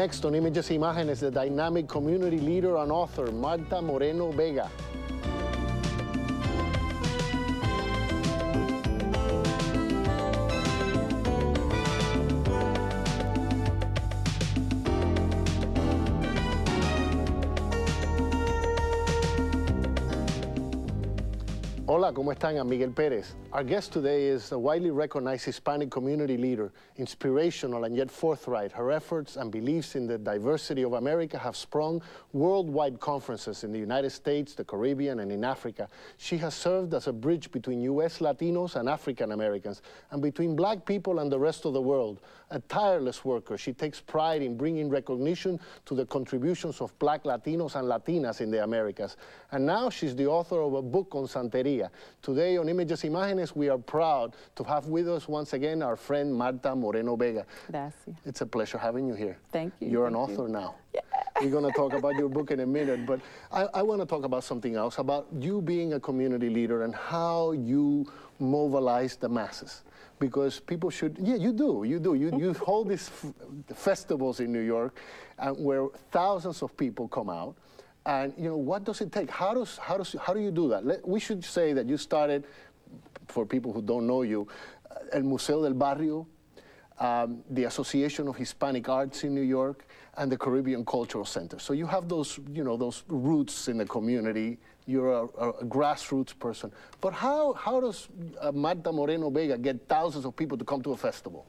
Next on Images Imágenes, the dynamic community leader and author, Marta Moreno Vega. ¿Cómo están? I'm Miguel Pérez. Our guest today is a widely recognized Hispanic community leader, inspirational and yet forthright. Her efforts and beliefs in the diversity of America have sprung worldwide conferences in the United States, the Caribbean, and in Africa. She has served as a bridge between U.S. Latinos and African Americans, and between black people and the rest of the world. A tireless worker, she takes pride in bringing recognition to the contributions of black Latinos and Latinas in the Americas. And now she's the author of a book on Santeria. Today on Images Imágenes, we are proud to have with us once again our friend Marta Moreno Vega. Gracias. It's a pleasure having you here. Thank you. You're an author you. now. Yeah. We're going to talk about your book in a minute, but I, I want to talk about something else, about you being a community leader and how you mobilize the masses. Because people should, yeah, you do, you do. You, you hold these f- festivals in New York uh, where thousands of people come out. And, you know, what does it take? How, does, how, does, how do you do that? Let, we should say that you started, for people who don't know you, uh, El Museo del Barrio, um, the Association of Hispanic Arts in New York, and the Caribbean Cultural Center. So you have those, you know, those roots in the community. You're a, a, a grassroots person. But how, how does uh, Moreno Vega get thousands of people to come to a festival?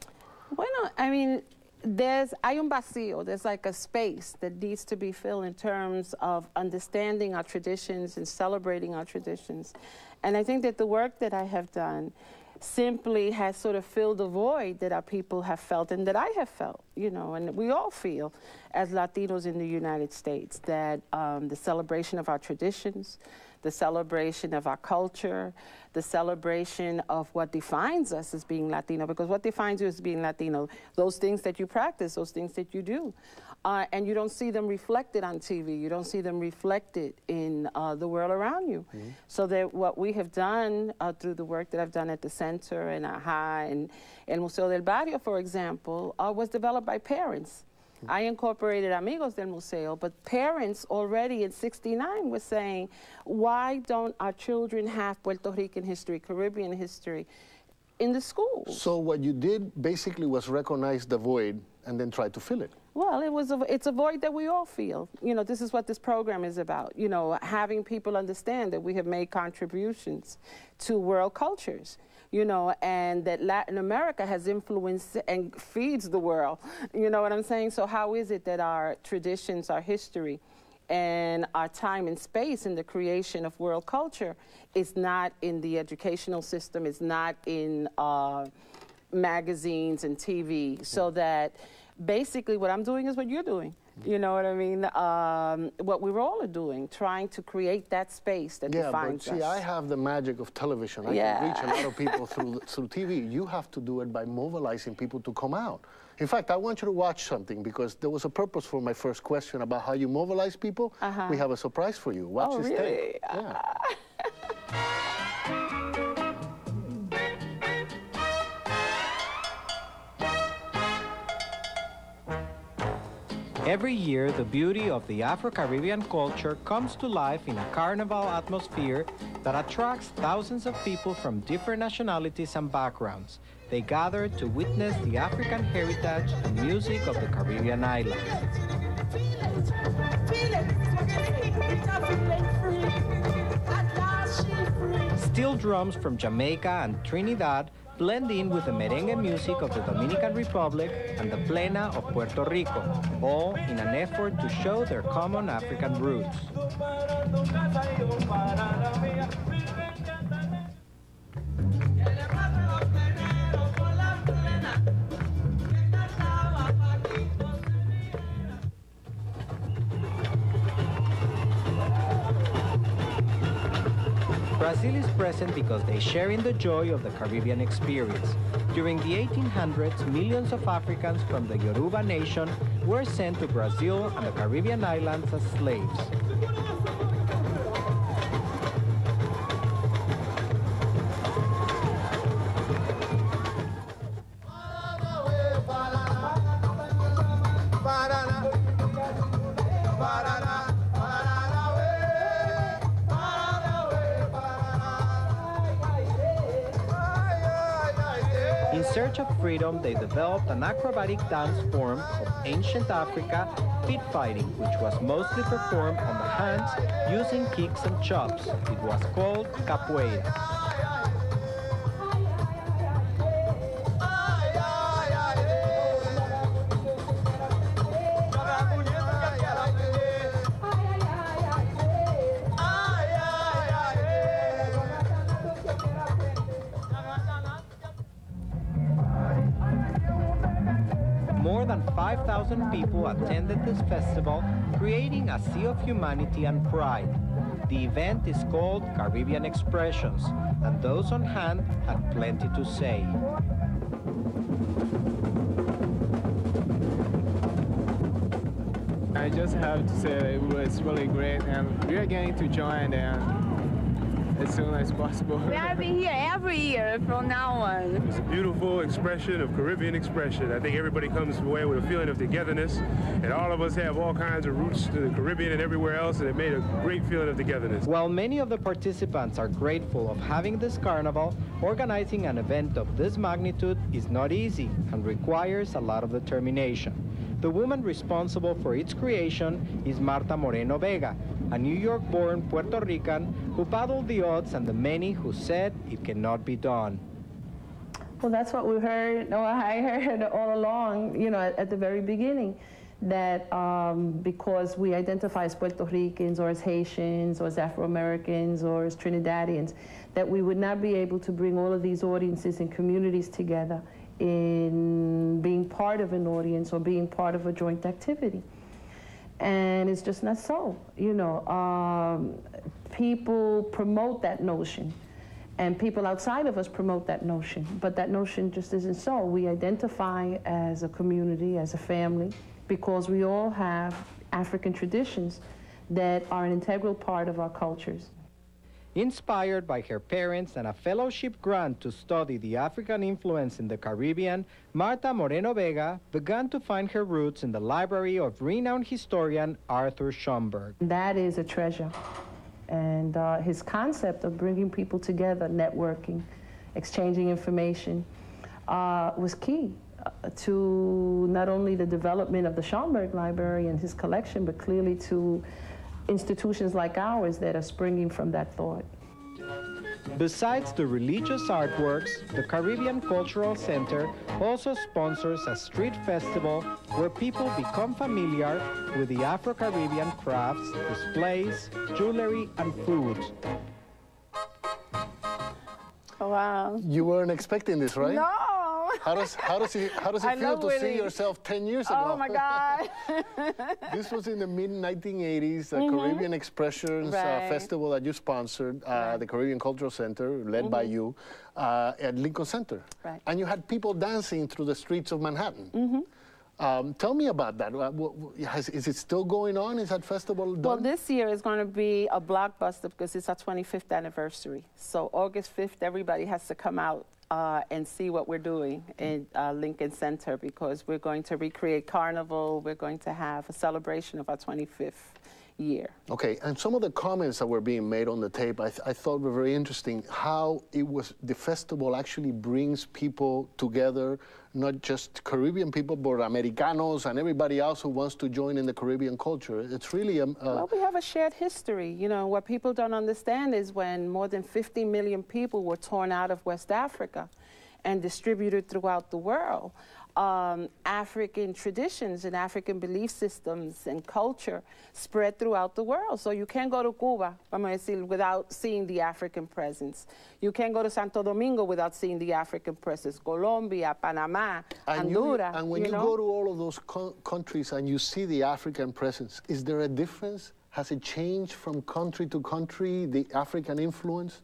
Bueno, I mean, there's hay un vacío. There's like a space that needs to be filled in terms of understanding our traditions and celebrating our traditions. And I think that the work that I have done simply has sort of filled the void that our people have felt and that I have felt, you know, and we all feel as Latinos in the United States that um, the celebration of our traditions, the celebration of our culture, the celebration of what defines us as being Latino, because what defines you as being Latino, those things that you practice, those things that you do. Uh, and you don't see them reflected on TV. You don't see them reflected in uh, the world around you. So that what we have done uh, through the work that I've done at the center and AHA and El Museo del Barrio, for example, uh, was developed by parents. I incorporated Amigos del Museo, but parents already in 69 were saying, why don't our children have Puerto Rican history, Caribbean history in the schools? So what you did basically was recognize the void and then try to fill it. Well, it was a, it's a void that we all feel. You know, this is what this program is about. You know, having people understand that we have made contributions to world cultures. You know, and that Latin America has influenced and feeds the world. You know what I'm saying? So how is it that our traditions, our history, and our time and space in the creation of world culture is not in the educational system, is not in uh, magazines and TV, so that basically what I'm doing is what you're doing. You know what I mean? Um, what we all are doing, trying to create that space that Yeah, but see, us. I have the magic of television. I Yeah. can reach a lot of people through, through TV. You have to do it by mobilizing people to come out. In fact, I want you to watch something because there was a purpose for my first question about how you mobilize people. Uh-huh. We have a surprise for you. Watch Oh, this really? tape. Yeah. Every year, the beauty of the Afro-Caribbean culture comes to life in a carnival atmosphere that attracts thousands of people from different nationalities and backgrounds. They gather to witness the African heritage and music of the Caribbean islands. Steel drums from Jamaica and Trinidad blend in with the merengue music of the Dominican Republic and the plena of Puerto Rico, all in an effort to show their common African roots. Brazil is present because they share in the joy of the Caribbean experience. During the 1800s, millions of Africans from the Yoruba nation were sent to Brazil and the Caribbean islands as slaves. Freedom, they developed an acrobatic dance form of ancient Africa, pit fighting, which was mostly performed on the hands using kicks and chops. It was called capoeira. More than 5,000 people attended this festival, creating a sea of humanity and pride. The event is called Caribbean Expressions, and those on hand had plenty to say. I just have to say it was really great, and we are getting to join and as soon as possible. We are be here every year from now on. It's a beautiful expression of Caribbean expression. I think everybody comes away with a feeling of togetherness, and all of us have all kinds of roots to the Caribbean and everywhere else, and it made a great feeling of togetherness. While many of the participants are grateful of having this carnival, organizing an event of this magnitude is not easy and requires a lot of determination. The woman responsible for its creation is Marta Moreno Vega, a New York-born Puerto Rican who battled the odds and the many who said it cannot be done. Well, that's what we heard, no, I heard all along, you know, at, at the very beginning, that um, because we identify as Puerto Ricans or as Haitians or as Afro-Americans or as Trinidadians, that we would not be able to bring all of these audiences and communities together in being part of an audience or being part of a joint activity. And it's just not so. You know, um, people promote that notion, and people outside of us promote that notion, but that notion just isn't so. We identify as a community, as a family, because we all have African traditions that are an integral part of our cultures. Inspired by her parents and a fellowship grant to study the African influence in the Caribbean, Marta Moreno Vega began to find her roots in the library of renowned historian Arthur Schomburg. That is a treasure. And uh, his concept of bringing people together, networking, exchanging information, uh, was key uh, to not only the development of the Schomburg Library and his collection, but clearly to institutions like ours that are springing from that thought. Besides the religious artworks, the Caribbean Cultural Center also sponsors a street festival where people become familiar with the Afro-Caribbean crafts, displays, jewelry, and foods. Oh, wow. You weren't expecting this, right? No. How does how does it how does it I feel to see yourself ten years ago? Oh my God. this was in the mid 1980s, the Caribbean Expressions uh, Mm-hmm. Festival that you sponsored, uh, the Caribbean Cultural Center, led by you, uh, at Lincoln Center. Mm-hmm. Right. And you had people dancing through the streets of Manhattan. Um, tell me about that. Uh, has, is it still going on? Is that festival done? Well, this year is going to be a blockbuster because it's our 25th anniversary. So August 5th, everybody has to come out uh, and see what we're doing in uh, Lincoln Center because we're going to recreate Carnival. We're going to have a celebration of our 25th year. Okay, and some of the comments that were being made on the tape, I, th- I thought were very interesting. How it was the festival actually brings people together, not just Caribbean people, but Americanos and everybody else who wants to join in the Caribbean culture. It's really a. a Well, we have a shared history. You know, what people don't understand is when more than 50 million people were torn out of West Africa and distributed throughout the world, um, African traditions and African belief systems and culture spread throughout the world. So you can't go to Cuba, vamos a decir, without seeing the African presence. You can't go to Santo Domingo without seeing the African presence. Colombia, Panama, and, you, Honduras. and when you, know? go to all of those co- countries and you see the African presence, is there a difference? Has it changed from country to country, the African influence?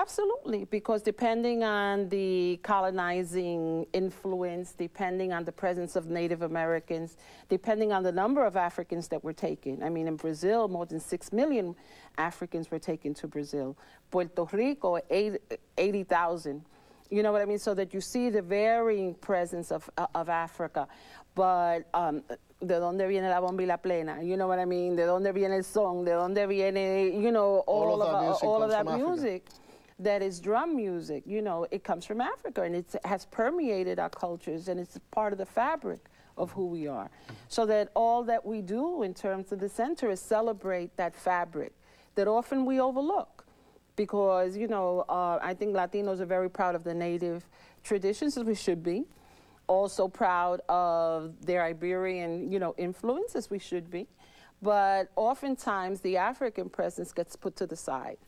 Absolutely, because depending on the colonizing influence, depending on the presence of Native Americans, depending on the number of Africans that were taken. I mean, in Brazil, more than 6 million Africans were taken to Brazil. Puerto Rico, 80,000. You know what I mean? So that you see the varying presence of, of Africa. But um, de dónde viene la bomba y la plena? You know what I mean? De dónde viene el son? De dónde viene, you know, all, All of that of, music all of that from Africa. That is drum music. You know, it comes from Africa and it has permeated our cultures and it's part of the fabric of who we are. So that all that we do in terms of the center is celebrate that fabric that often we overlook. Because, you know, uh, I think Latinos are very proud of the native traditions, as we should be. Also proud of their Iberian, you know, influence, as we should be. But oftentimes the African presence gets put to the side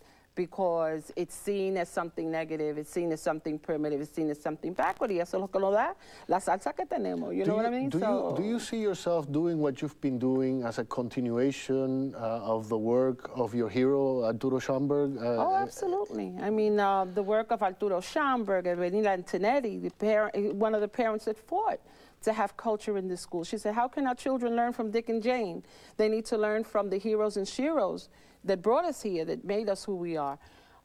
because it's seen as something negative, it's seen as something primitive, it's seen as something backward. Y eso es lo que lo da la salsa que tenemos. You do know you, what I mean? Do, so, you, do you see yourself doing what you've been doing as a continuation uh, of the work of your hero, Arturo Schomburg? Uh, Oh, absolutely. I mean, uh, the work of Arturo Schomburg and Renila Antonetty, the parent, one of the parents that fought to have culture in the school. She said, how can our children learn from Dick and Jane? They need to learn from the heroes and sheroes that brought us here, that made us who we are.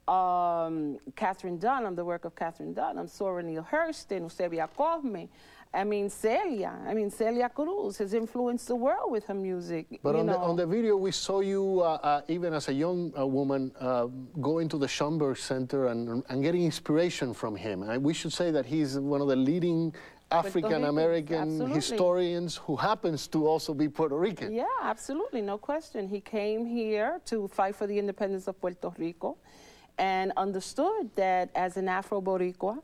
Um, Katherine Dunham, the work of Katherine Dunham, Zora Neale Hurston, Eusebia Cosme. I mean, Celia. I mean, Celia Cruz has influenced the world with her music. But you on the, on the video, we saw you, uh, uh, even as a young uh, woman, uh, going to the Schomburg Center and, and getting inspiration from him. And we should say that he's one of the leading African American historians who happens to also be Puerto Rican. Yeah, absolutely, no question. He came here to fight for the independence of Puerto Rico and understood that as an Afro Boricua,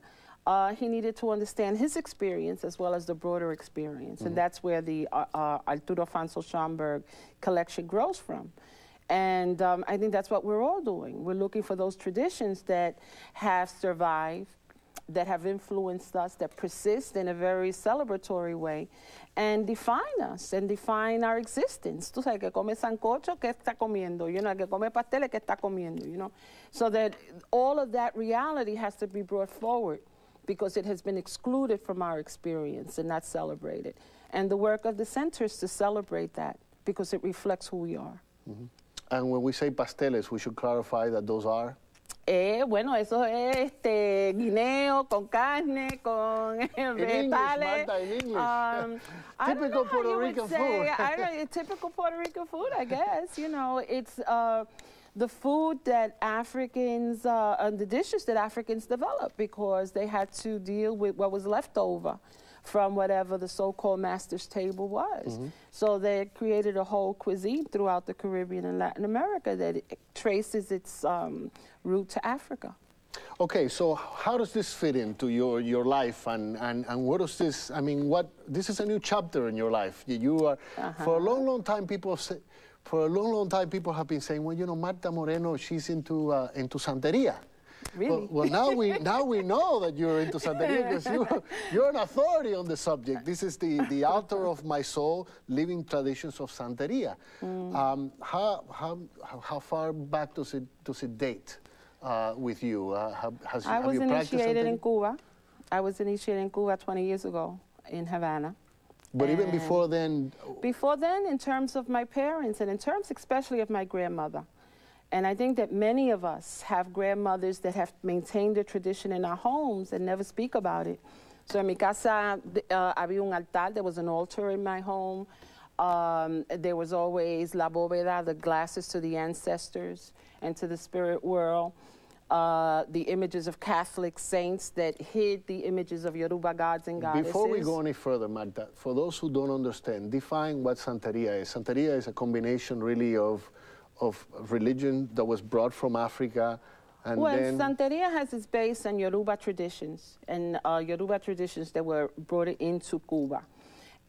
uh, he needed to understand his experience as well as the broader experience. And that's where the uh, uh, Arturo Alfonso Schomburg collection grows from. And um, I think that's what we're all doing. We're looking for those traditions that have survived, that have influenced us, that persist in a very celebratory way, and define us and define our existence. Tú sabes que come sancocho, ¿qué está comiendo? You know, que come pasteles, ¿qué está comiendo? You know, so that all of that reality has to be brought forward because it has been excluded from our experience and not celebrated. And the work of the center is to celebrate that because it reflects who we are. Mm-hmm. And when we say pasteles, we should clarify that those are. Eh, bueno, eso es este, guineo con carne, con vegetales. Marta, in English. Um, Typical Puerto Rican say- food. I don't, typical Puerto Rican food, I guess. You know, it's uh, the food that Africans, uh, and the dishes that Africans developed because they had to deal with what was left over from whatever the so-called master's table was. Mm-hmm. So they created a whole cuisine throughout the Caribbean and Latin America that it traces its um, root to Africa. Okay, so how does this fit into your, your life and, and, and what is this, I mean, what, this is a new chapter in your life. You- are, for a long, long time people say, for a long, long time people have been saying, well, you know, Marta Moreno, she's into, uh, into Santeria. Really? Well, well, now we now we know that you're into Santeria because you you're an authority on the subject. This is the the altar of my soul, living traditions of Santeria. Mm. Um, how, how how far back does it does it date uh, with you? Uh, have, has, I have was initiated in Cuba. I was initiated in Cuba 20 years ago in Havana. But even before then, Before then, in terms of my parents and in terms especially of my grandmother, and I think that many of us have grandmothers that have maintained the tradition in our homes and never speak about it. So in mi casa uh, había un altar, there was an altar in my home. Um, there was always la bóveda, the glasses to the ancestors and to the spirit world. Uh, the images of Catholic saints that hid the images of Yoruba gods and goddesses. Before we go any further, Marta, for those who don't understand, define what Santeria is. Santeria is a combination really of, of religion that was brought from Africa and well, then... Santeria has its base on Yoruba traditions and uh, Yoruba traditions that were brought into Cuba.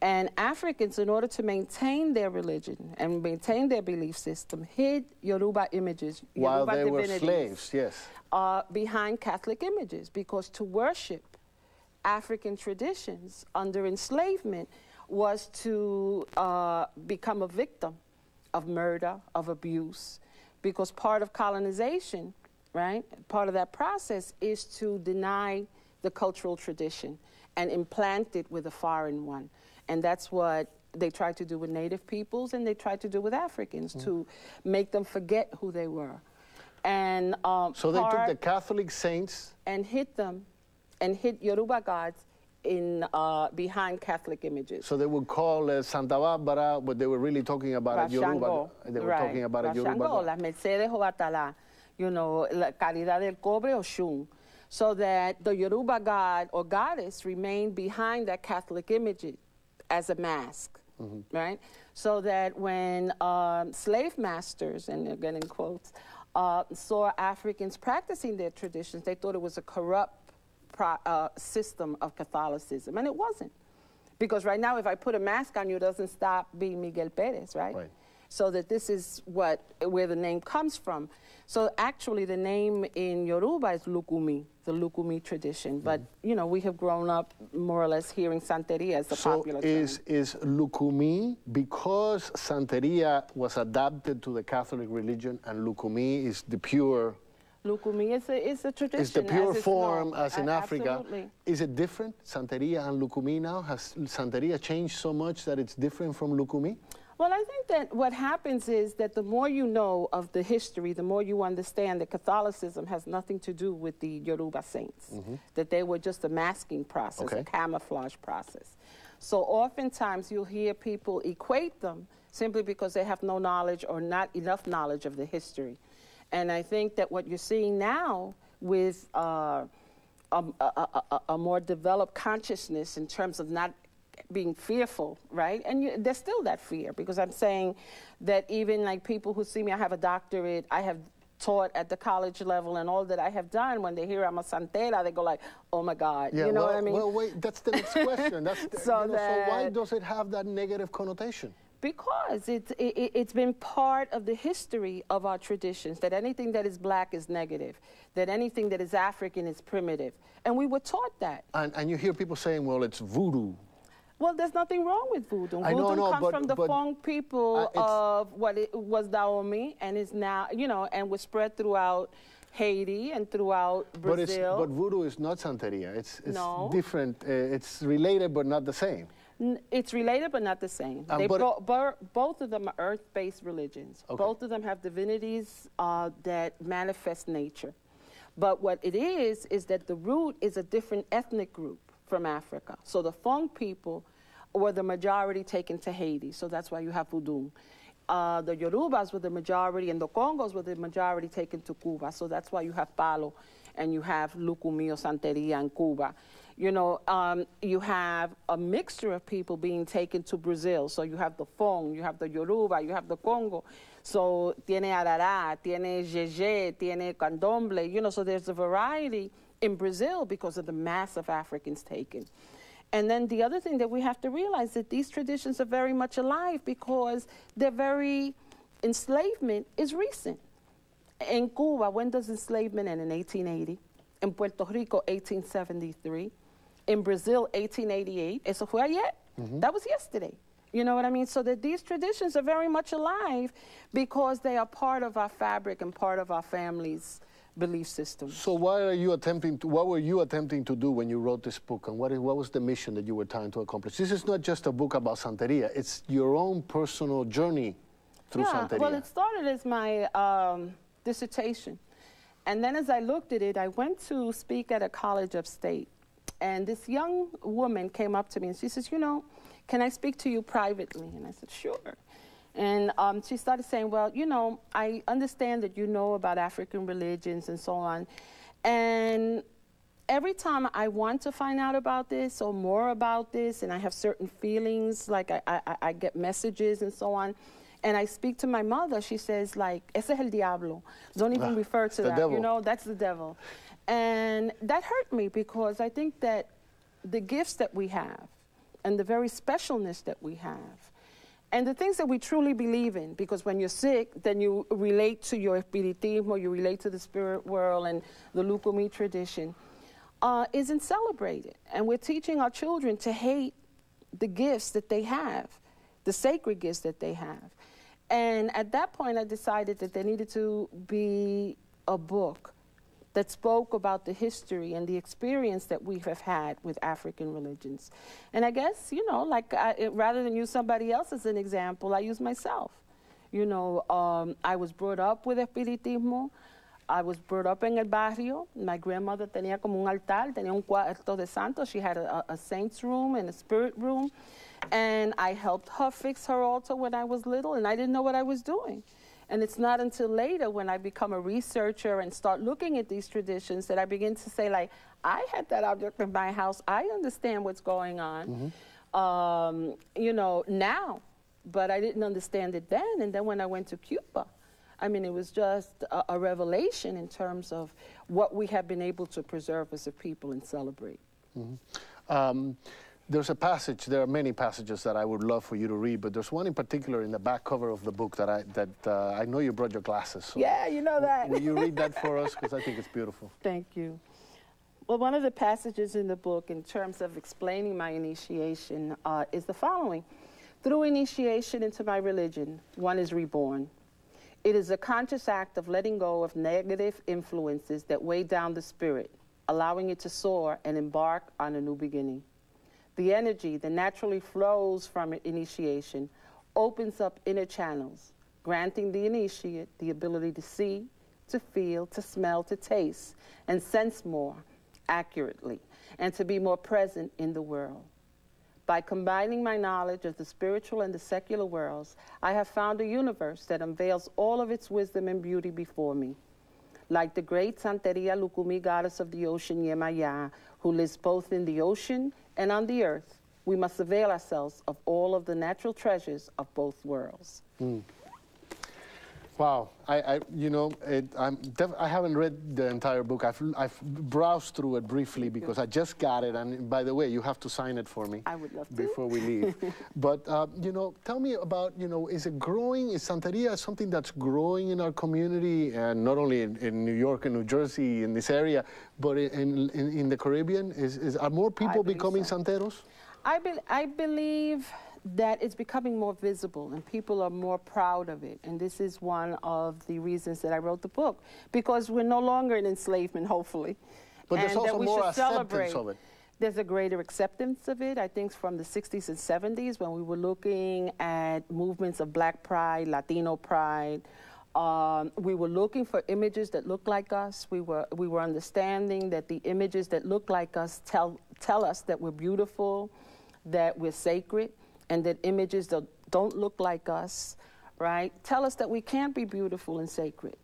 And Africans, in order to maintain their religion and maintain their belief system, hid Yoruba images, while Yoruba they were slaves, yes. uh, behind Catholic images because to worship African traditions under enslavement was to uh, become a victim of murder, of abuse, because part of colonization, right, part of that process is to deny the cultural tradition and implant it with a foreign one. And that's what they tried to do with native peoples and they tried to do with Africans to make them forget who they were. And um, So they took the Catholic saints, and hit them and hit Yoruba gods in uh, behind Catholic images. so they would call uh, Santa Barbara, but they were really talking about a Yoruba. They were right. talking about a Rashango, Yoruba. las Mercedes o Obatalá, you know, la caridad del cobre or Oshun, so that the Yoruba god or goddess remained behind that Catholic image as a mask, right? So that when um, slave masters, and again in quotes, uh, saw Africans practicing their traditions, they thought it was a corrupt pro- uh, system of Catholicism, and it wasn't. Because right now, if I put a mask on you, it doesn't stop being Miguel Perez, right? Right. So that this is what where the name comes from. So actually, the name in Yoruba is Lukumi, the Lukumi tradition. But you know, we have grown up more or less hearing Santeria as the So popular term. is, is Lukumi, because Santeria was adapted to the Catholic religion and Lukumi is the pure, Lukumi is a, is a tradition. is the pure as form known. as in A- Africa. Absolutely. Is it different, Santeria and Lukumi now? Has Santeria changed so much that it's different from Lukumi? Well, I think that what happens is that the more you know of the history, the more you understand that Catholicism has nothing to do with the Yoruba saints, mm-hmm. that they were just a masking process, Okay. a camouflage process. So oftentimes you'll hear people equate them simply because they have no knowledge or not enough knowledge of the history. And I think that what you're seeing now with uh, a, a, a, a more developed consciousness in terms of not being fearful, right? And you, there's still that fear because I'm saying that even like people who see me, I have a doctorate, I have taught at the college level and all that I have done, when they hear I'm a santera, they go like, oh my God, Yeah, you know well, what I mean? well, wait, that's the next question. That's the, So you know, so why does it have that negative connotation? Because it's, it, it's been part of the history of our traditions that anything that is black is negative, that anything that is African is primitive. And we were taught that. And, and you hear people saying, well, it's voodoo. Well, there's nothing wrong with voodoo. I know, voodoo no, comes but- from the but, Fon people uh, of what it was Dahomey and is now, you know, and was spread throughout Haiti and throughout But, it's, Brazil. but voodoo is not Santeria. It's, it's No. different. Uh, it's related, but not the same. It's related, but not the same. Um, bo- bo- both of them are earth-based religions. Okay. Both of them have divinities uh, that manifest nature. But what it is is that the root is a different ethnic group from Africa. So the Fon people were the majority taken to Haiti. So that's why you have voodoo. Uh, the Yorubas were the majority, and the Congos were the majority taken to Cuba. So that's why you have Palo, and you have Lucumí or Santeria in Cuba. You know, um, you have a mixture of people being taken to Brazil. So you have the Fon, you have the Yoruba, you have the Congo. So tiene Arará, tiene Jeje, tiene Candomblé. You know, so there's a variety in Brazil because of the mass of Africans taken. And then the other thing that we have to realize is that these traditions are very much alive because they're very enslavement is recent. In Cuba, when does enslavement end? In 1880. In Puerto Rico, 1873. In Brazil, 1888. Eso fue ayer. That was yesterday. You know what I mean? So that these traditions are very much alive because they are part of our fabric and part of our family's belief system. So what are you attempting to, what were you attempting to do when you wrote this book and what, is, what was the mission that you were trying to accomplish? This is not just a book about Santeria, it's your own personal journey through yeah, Santeria. Well, it started as my um, dissertation. And then as I looked at it, I went to speak at a college upstate. And this young woman came up to me and she says, You know, can I speak to you privately? And I said, Sure. And um, she started saying, Well, you know, I understand that you know about African religions and so on. And every time I want to find out about this or more about this, and I have certain feelings, like I, I, I get messages and so on, and I speak to my mother, she says, like, ese es el diablo. Don't even Ah, refer to that. devil. You know, that's the devil. And that hurt me because I think that the gifts that we have and the very specialness that we have and the things that we truly believe in, because when you're sick, then you relate to your espiritismo, you relate to the spirit world and the Lukumi tradition, uh, isn't celebrated. And we're teaching our children to hate the gifts that they have, the sacred gifts that they have. And at that point, I decided that there needed to be a book that spoke about the history and the experience that we have had with African religions. And I guess, you know, like I, it- rather than use somebody else as an example, I use myself. You know, um, I was brought up with espiritismo. I was brought up in el barrio. My grandmother tenía como un altar, tenía un cuarto de santos. She had a, a saint's room and a spirit room. And I helped her fix her altar when I was little, and I didn't know what I was doing. And it's not until later when I become a researcher and start looking at these traditions that I begin to say, like, I had that object in my house. I understand what's going on, mm-hmm. um, you know, now, but I didn't understand it then. And then when I went to Cuba, I mean, it was just a, a revelation in terms of what we have been able to preserve as a people and celebrate. Mm-hmm. Um, there's a passage, there are many passages that I would love for you to read, but there's one in particular in the back cover of the book that I, that, uh, I know you brought your glasses. So yeah, you know that. will you read that for us? Because I think it's beautiful. Thank you. Well, one of the passages in the book, in terms of explaining my initiation, uh, is the following Through initiation into my religion, one is reborn. It is a conscious act of letting go of negative influences that weigh down the spirit, allowing it to soar and embark on a new beginning. The energy that naturally flows from initiation opens up inner channels, granting the initiate the ability to see, to feel, to smell, to taste, and sense more accurately, and to be more present in the world. By combining my knowledge of the spiritual and the secular worlds, I have found a universe that unveils all of its wisdom and beauty before me. Like the great Santeria Lukumi goddess of the ocean, Yemaya, who lives both in the ocean and on the earth, we must avail ourselves of all of the natural treasures of both worlds. Mm. Wow, I, I you know, it, i haven't read the entire book. I've, I've browsed through it briefly because I just got it. And by the way, you have to sign it for me. I would love to. Before we leave. but, uh, you know, tell me about, you know, is it growing? Is Santeria something that's growing in our community? And not only in, in New York and New Jersey, in this area, but in, in, in the Caribbean? Is, is, are more people becoming so. Santeros? I, be, I believe that it's becoming more visible and people are more proud of it. And this is one of the reasons that I wrote the book, because we're no longer in enslavement, hopefully. But there's also more acceptance celebrate. of it. There's a greater acceptance of it, I think, from the 60s and 70s when we were looking at movements of black pride, Latino pride. Um, we were looking for images that look like us. We were, we were understanding that the images that look like us tell, tell us that we're beautiful, that we're sacred and that images that don't look like us, right, tell us that we can't be beautiful and sacred.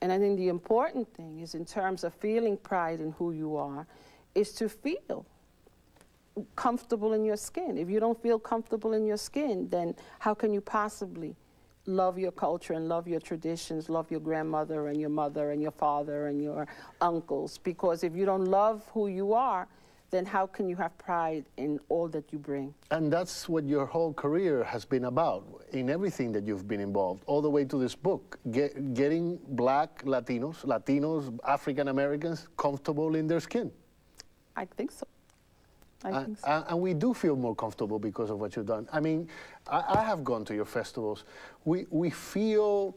And I think the important thing is, in terms of feeling pride in who you are, is to feel comfortable in your skin. If you don't feel comfortable in your skin, then how can you possibly love your culture and love your traditions, love your grandmother and your mother and your father and your uncles? Because if you don't love who you are, then how can you have pride in all that you bring? And that's what your whole career has been about, in everything that you've been involved, all the way to this book, get, getting black Latinos, Latinos, African Americans comfortable in their skin. I think so. I and, think so. and we do feel more comfortable because of what you've done. I mean, I, I have gone to your festivals. We, we feel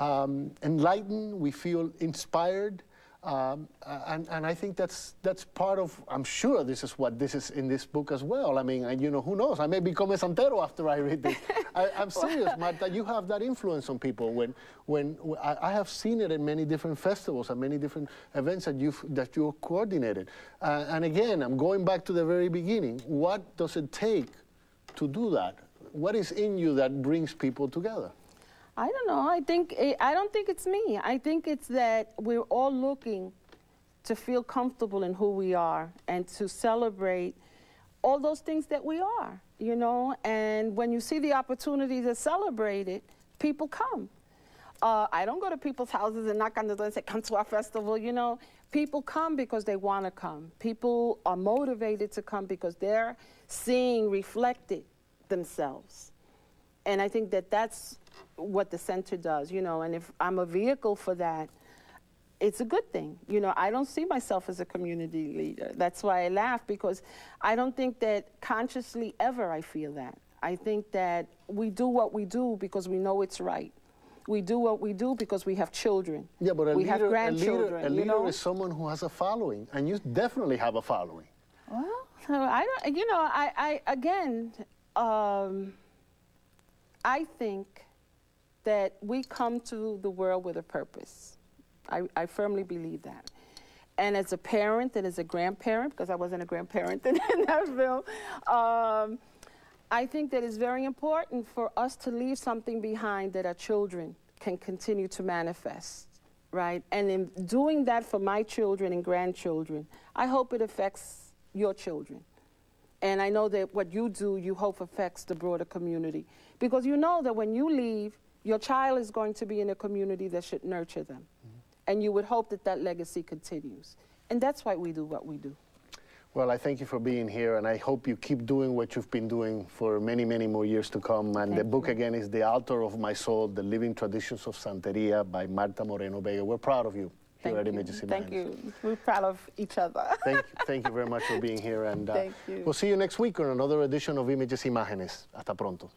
um, enlightened, we feel inspired, um, and, and I think that's that's part of. I'm sure this is what this is in this book as well. I mean, and, you know, who knows? I may become a santero after I read this. I, am serious, Marta. You have that influence on people. When when I, I, have seen it in many different festivals and many different events that you that you coordinated. Uh, and again, I'm going back to the very beginning. What does it take to do that? What is in you that brings people together? I don't know. I think eh, I don't think it's me. I think it's that we're all looking to feel comfortable in who we are and to celebrate all those things that we are, you know. And when you see the opportunity to celebrate it, people come. Uh, I don't go to people's houses and knock on the door and say, "Come to our festival," you know. People come because they want to come. People are motivated to come because they're seeing reflected themselves. And I think that that's what the center does, you know, and if I'm a vehicle for that, it's a good thing. You know, I don't see myself as a community leader. That's why I laugh because I don't think that consciously ever I feel that. I think that we do what we do because we know it's right. We do what we do because we have children. Yeah, but a we leader, have grandchildren. A leader, a leader you know? is someone who has a following, and you definitely have a following. Well, I don't. You know, I, I again, um, I think that we come to the world with a purpose. I, I firmly believe that. And as a parent and as a grandparent, because I wasn't a grandparent in, that film, um, I think that it's very important for us to leave something behind that our children can continue to manifest, right? And in doing that for my children and grandchildren, I hope it affects your children. And I know that what you do, you hope affects the broader community. Because you know that when you leave, your child is going to be in a community that should nurture them. Mm-hmm. And you would hope that that legacy continues. And that's why we do what we do. Well, I thank you for being here, and I hope you keep doing what you've been doing for many, many more years to come. And thank the book, you. again, is The Altar of My Soul, The Living Traditions of Santeria by Marta Moreno Vega. We're proud of you. Thank you. Images Thank you. We're proud of each other. thank, you, thank you very much for being here. And uh, thank you. we'll see you next week on another edition of Images Imágenes. Hasta pronto.